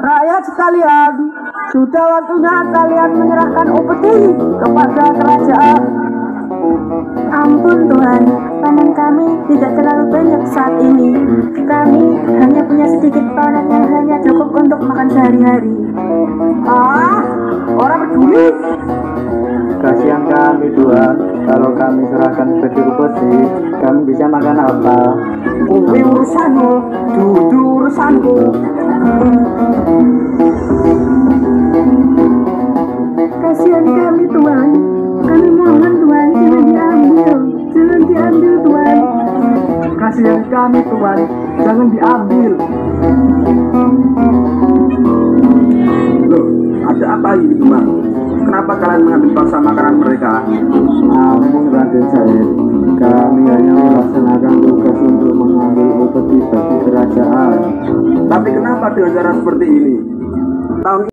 Rakyat sekalian, sudah waktunya kalian menyerahkan upeti kepada kerajaan. Ampun Tuhan, panen kami tidak terlalu banyak saat ini. Kami hanya punya sedikit panen yang hanya cukup untuk makan sehari-hari. Ah, orang peduli. Kasihan kami Tuhan, kalau kami serahkan baju upeti, kami bisa makan apa? Kuwi urusanmu, dudu urusanku. Kasihan kami Tuhan, kami mohon Tuhan jangan diambil, jangan diambil Tuhan. Kasihan kami Tuhan, jangan diambil. Loh, ada apa ini Tuhan? Kenapa kalian mengambil paksa makanan mereka? Namun Raden Said, bagi kerajaan. Tapi kenapa dengan cara seperti ini? Tahun